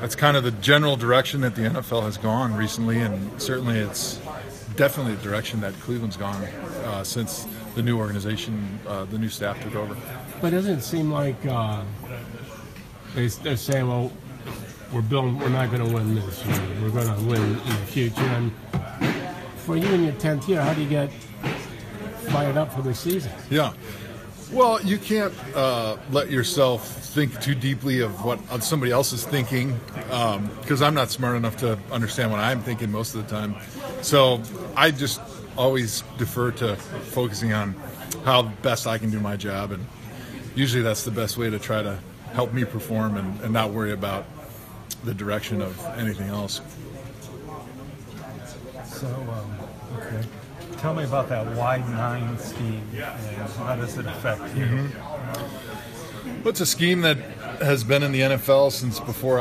That's kind of the general direction that the NFL has gone recently, and certainly it's definitely the direction that Cleveland's gone uh, since the new organization, uh, the new staff took over. But doesn't it seem like uh, they, they're saying, well, we're building, we're not going to win this year. We're going to win in the future. And for you in your tenth year, how do you get fired up for the season? Yeah. Well, you can't uh, let yourself think too deeply of what somebody else is thinking because um, I'm not smart enough to understand what I'm thinking most of the time. So I just always defer to focusing on how best I can do my job, and usually that's the best way to try to help me perform and, and not worry about the direction of anything else. So, um, okay. Tell me about that wide nine scheme and how does it affect you? Mm-hmm. Well, it's a scheme that has been in the NFL since before